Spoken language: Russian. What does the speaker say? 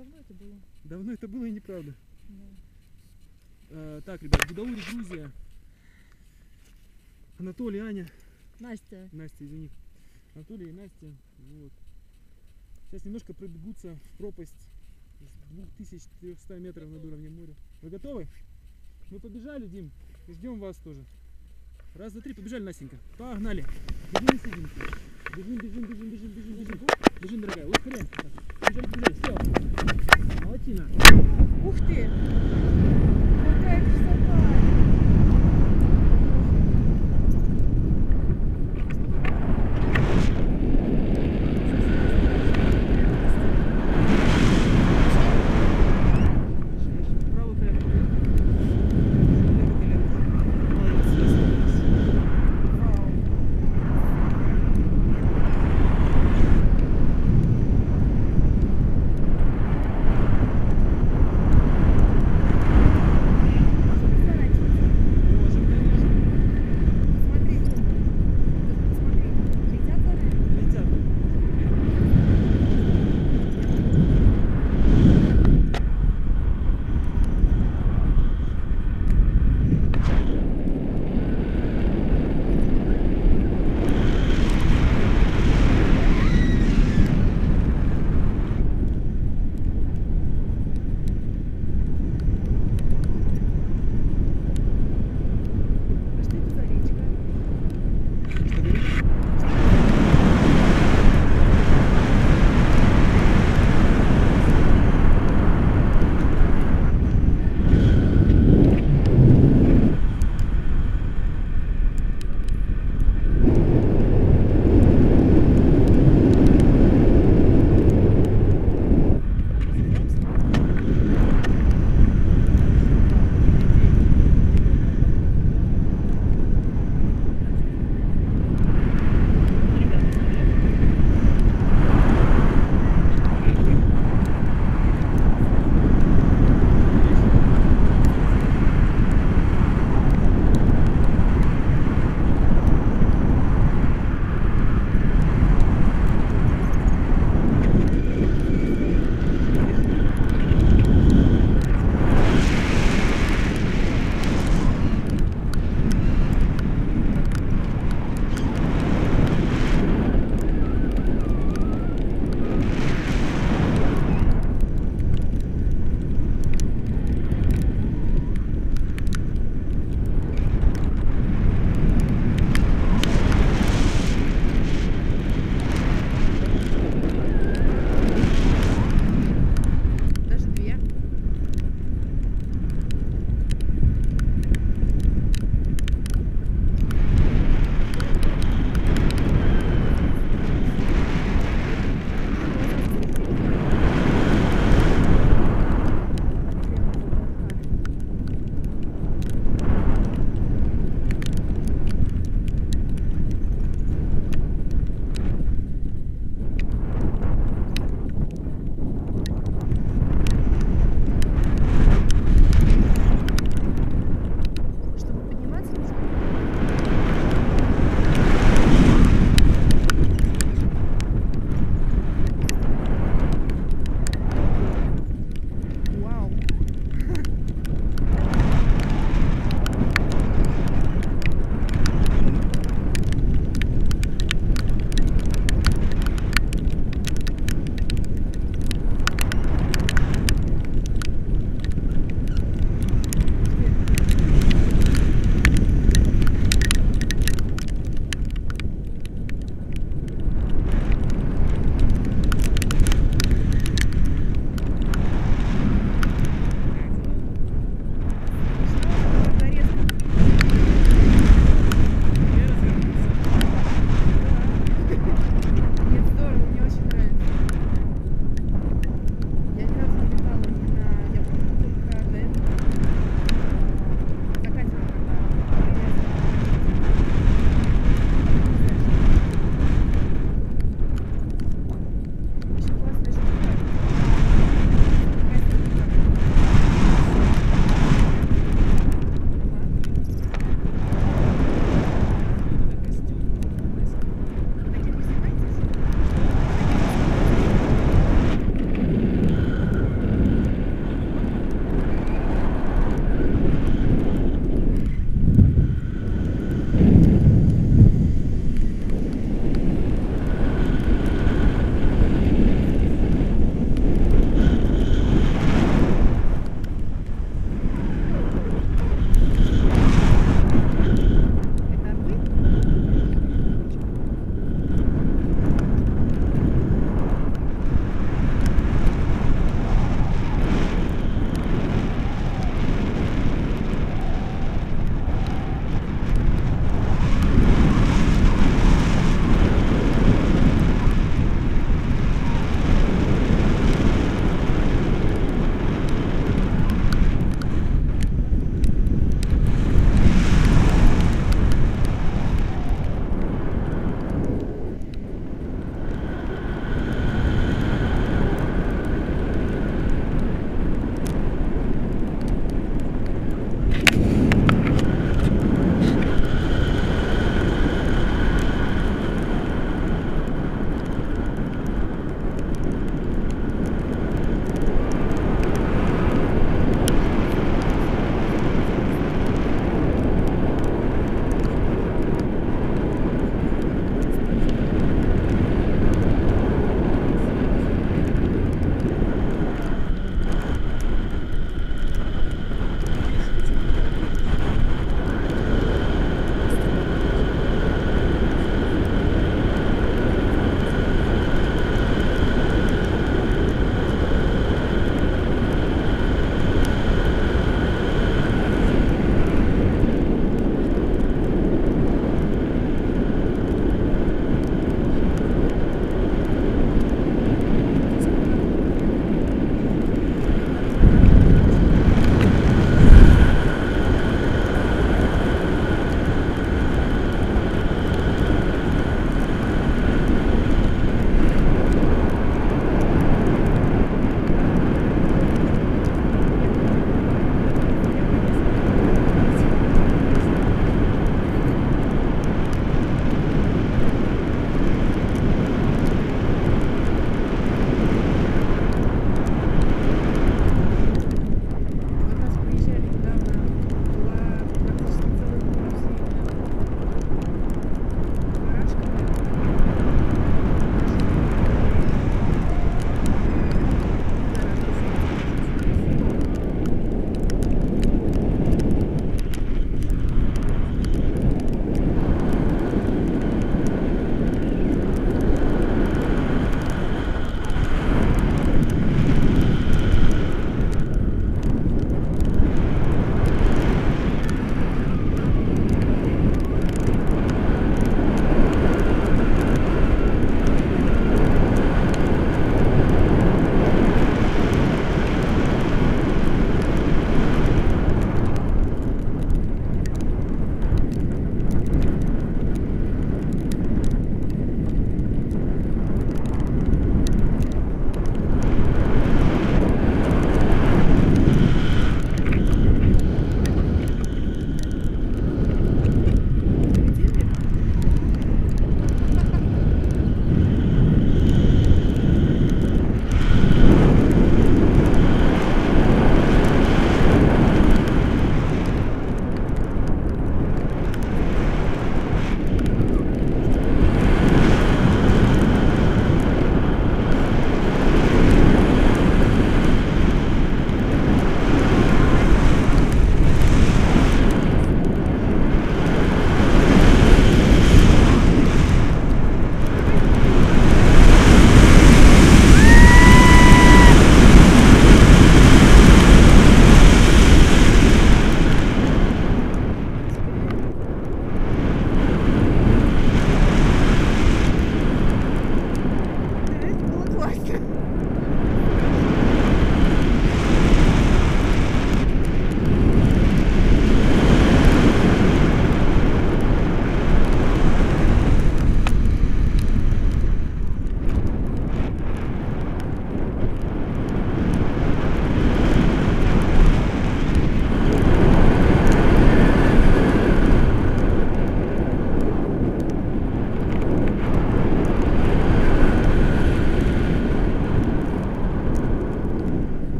Давно это было? Давно это было и неправда. Да. А, так, ребят, Гудаури, Грузия. Анатолий, Аня, Настя. Настя, извини. Анатолий и Настя. Вот. Сейчас немножко пробегутся в пропасть с 2300 метров над уровнем моря. Вы готовы? Мы побежали, Дим. Ждем вас тоже. Раз, два, три, побежали, Настенька. Погнали. Бежим, бежим, бежим, бежим, бежим, бежим. Бежим, дорогая, ускоряем. Бежим, бежим, все. Молодчина. Ух ты! Вот это что